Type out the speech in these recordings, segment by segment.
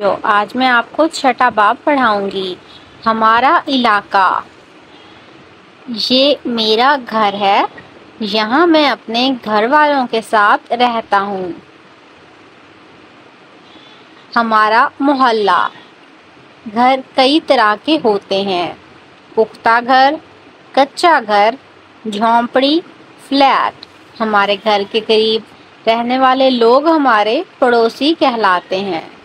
जो आज मैं आपको छठा बाब पढ़ाऊँगी। हमारा इलाका। ये मेरा घर है। यहाँ मैं अपने घर वालों के साथ रहता हूँ। हमारा मोहल्ला। घर कई तरह के होते हैं। पुख्ता घर, कच्चा घर, झोंपड़ी, फ्लैट। हमारे घर के करीब रहने वाले लोग हमारे पड़ोसी कहलाते हैं।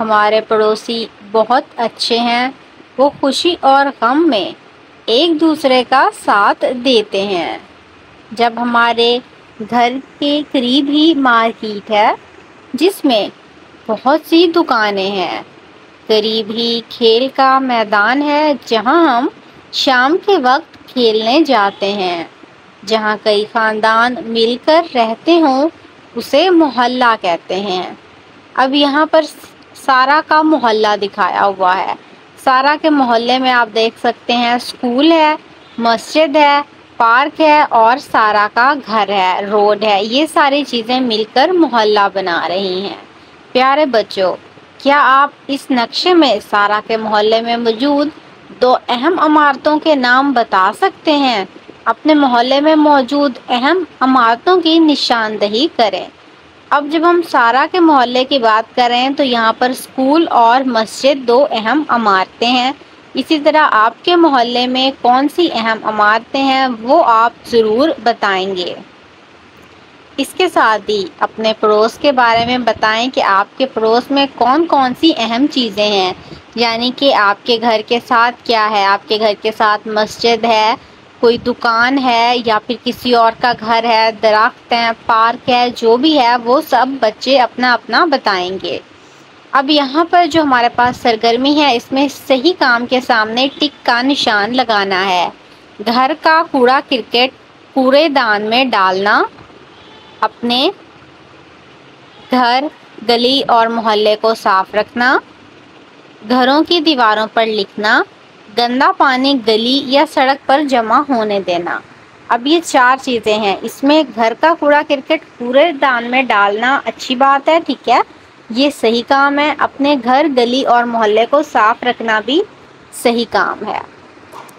हमारे पड़ोसी बहुत अच्छे हैं, वो खुशी और गम में एक दूसरे का साथ देते हैं। जब हमारे घर के करीब ही मार्केट है, जिसमें बहुत सी दुकानें हैं, करीब ही खेल का मैदान है, जहाँ हम शाम के वक्त खेलने जाते हैं, जहाँ कई ख़ानदान मिलकर रहते हों, उसे मोहल्ला कहते हैं। अब यहाँ पर सारा का मोहल्ला दिखाया हुआ है। सारा के मोहल्ले में आप देख सकते हैं, स्कूल है, मस्जिद है, पार्क है और सारा का घर है, रोड है। ये सारी चीज़ें मिलकर मोहल्ला बना रही हैं। प्यारे बच्चों, क्या आप इस नक्शे में सारा के मोहल्ले में मौजूद दो अहम इमारतों के नाम बता सकते हैं? अपने मोहल्ले में मौजूद अहम इमारतों की निशानदही करें। अब जब हम सारा के मोहल्ले की बात करें तो यहाँ पर स्कूल और मस्जिद दो अहम इमारतें हैं। इसी तरह आपके मोहल्ले में कौन सी अहम इमारतें हैं, वो आप ज़रूर बताएँगे। इसके साथ ही अपने पड़ोस के बारे में बताएँ कि आपके पड़ोस में कौन कौन सी अहम चीज़ें हैं, यानी कि आपके घर के साथ क्या है, आपके घर के साथ मस्जिद है कोई दुकान है या फिर किसी और का घर है, दरख्त है, पार्क है, जो भी है, वो सब बच्चे अपना अपना बताएँगे। अब यहाँ पर जो हमारे पास सरगर्मी है, इसमें सही काम के सामने टिक का निशान लगाना है। घर का कूड़ा क्रिकेट पूरे दान में डालना, अपने घर, गली और मोहल्ले को साफ़ रखना, घरों की दीवारों पर लिखना गंदा पानी गली या सड़क पर जमा होने देना। अब ये चार चीज़ें हैं। इसमें घर का कूड़ा क्रिकेट पूरे दान में डालना अच्छी बात है, ठीक है? ये सही काम है। अपने घर, गली और मोहल्ले को साफ़ रखना भी सही काम है।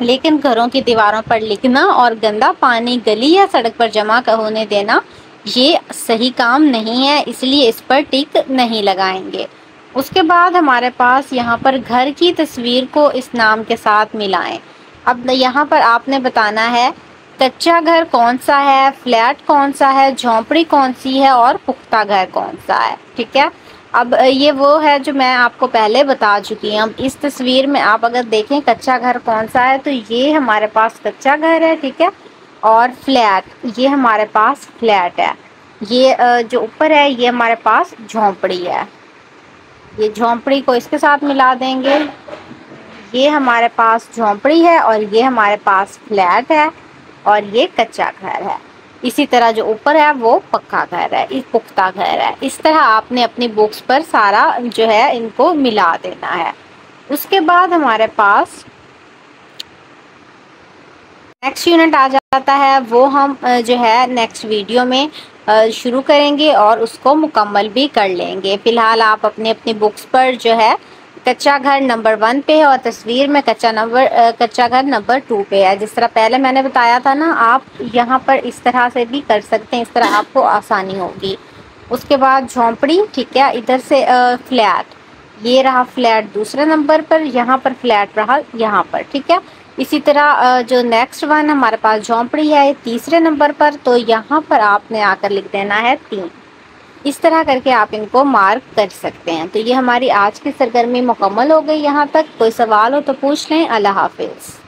लेकिन घरों की दीवारों पर लिखना और गंदा पानी गली या सड़क पर जमा होने देना, ये सही काम नहीं है। इसलिए इस पर टिक नहीं लगाएँगे। उसके बाद हमारे पास यहाँ पर घर की तस्वीर को इस नाम के साथ मिलाएँ। अब यहाँ पर आपने बताना है, कच्चा घर कौन सा है, फ्लैट कौन सा है, झोंपड़ी कौन सी है और पुख्ता घर कौन सा है, ठीक है? अब ये वो है जो मैं आपको पहले बता चुकी हूँ। इस तस्वीर में आप अगर देखें कच्चा घर कौन सा है तो ये हमारे पास कच्चा घर है, ठीक है? और फ्लैट, ये हमारे पास फ्लैट है। ये जो ऊपर है, ये हमारे पास झोंपड़ी है। ये झोंपड़ी को इसके साथ मिला देंगे। ये हमारे पास झोंपड़ी है और ये हमारे पास फ्लैट है और ये कच्चा घर है। इसी तरह जो ऊपर है वो पक्का घर है, इस पुख्ता घर है। इस तरह आपने अपनी बुक्स पर सारा जो है इनको मिला देना है। उसके बाद हमारे पास नेक्स्ट यूनिट आ जाता है। वो हम जो है नेक्स्ट वीडियो में शुरू करेंगे और उसको मुकम्मल भी कर लेंगे। फ़िलहाल आप अपने अपने बुक्स पर जो है, कच्चा घर नंबर वन पे है और तस्वीर में कच्चा नंबर कच्चा घर नंबर टू पे है। जिस तरह पहले मैंने बताया था ना, आप यहाँ पर इस तरह से भी कर सकते हैं, इस तरह आपको आसानी होगी। उसके बाद झोंपड़ी, ठीक है, इधर से फ्लैट। ये रहा फ्लैट दूसरे नंबर पर, यहाँ पर फ्लैट रहा यहाँ पर, ठीक है। इसी तरह जो नेक्स्ट वन हमारे पास झोंपड़ी है तीसरे नंबर पर तो यहाँ पर आपने आकर लिख देना है तीन। इस तरह करके आप इनको मार्क कर सकते हैं। तो ये हमारी आज की सरगर्मी मुकम्मल हो गई यहाँ तक। कोई सवाल हो तो पूछ लें। अल्लाह हाफिज़।